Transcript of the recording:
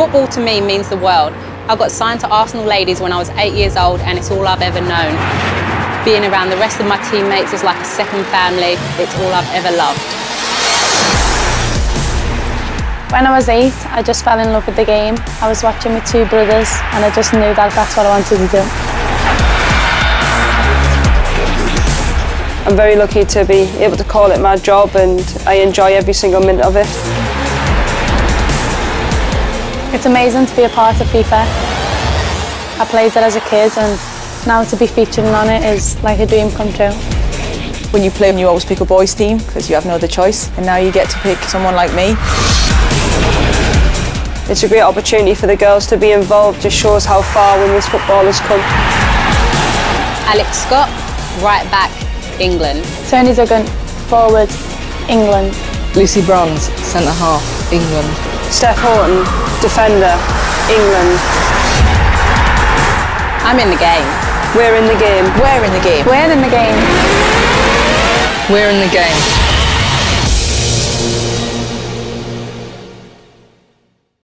Football to me means the world. I got signed to Arsenal Ladies when I was eight years old and it's all I've ever known. Being around the rest of my teammates is like a second family. It's all I've ever loved. When I was eight, I just fell in love with the game. I was watching with two brothers and I just knew that that's what I wanted to do. I'm very lucky to be able to call it my job and I enjoy every single minute of it. It's amazing to be a part of FIFA. I played it as a kid and now to be featured on it is like a dream come true. When you play, you always pick a boys' team because you have no other choice, and now you get to pick someone like me. It's a great opportunity for the girls to be involved, just shows how far women's football has come. Alex Scott, right back, England. Toni Duggan, forward, England. Lucy Bronze, centre half, England. Steph Houghton, defender, England. I'm in the game. We're in the game. We're in the game. We're in the game. We're in the game.